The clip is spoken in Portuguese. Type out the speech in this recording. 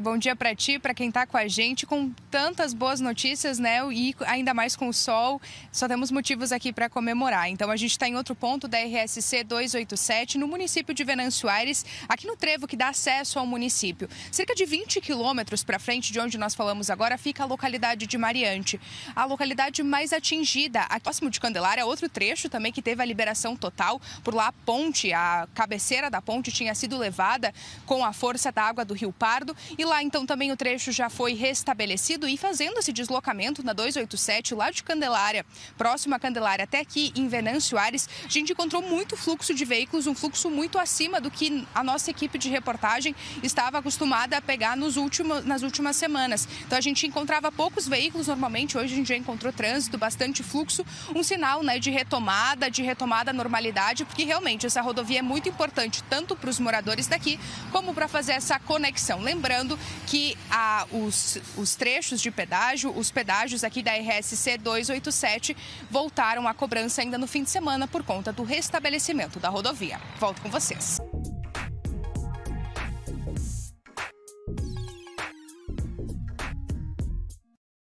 Bom dia para ti, para quem está com a gente, com tantas boas notícias, né? E ainda mais com o sol, só temos motivos aqui para comemorar. Então a gente está em outro ponto da RSC 287, no município de Venâncio Aires, aqui no trevo que dá acesso ao município. Cerca de 20 quilômetros para frente de onde nós falamos agora fica a localidade de Mariante. A localidade mais atingida, aqui próximo de Candelária, outro trecho também que teve a liberação total. Por lá a ponte, a cabeceira da ponte tinha sido levada com a força da água do Rio Pardo e lá então também o trecho já foi restabelecido e fazendo esse deslocamento na 287 lá de Candelária, próximo a Candelária até aqui em Venâncio Aires, a gente encontrou muito fluxo de veículos, um fluxo muito acima do que a nossa equipe de reportagem estava acostumada a pegar nos últimos, nas últimas semanas. Então a gente encontrava poucos veículos normalmente, hoje a gente já encontrou trânsito, bastante fluxo, um sinal né, de retomada, de retomada à normalidade, porque realmente essa rodovia é muito importante tanto para os moradores daqui como para fazer essa conexão. Lembrando lembrando que os, os trechos de pedágio, os pedágios aqui da RSC 287 voltaram à cobrança ainda no fim de semana por conta do restabelecimento da rodovia. Volto com vocês.